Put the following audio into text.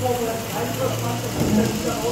Vorwärts einfach machen,